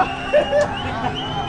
Não!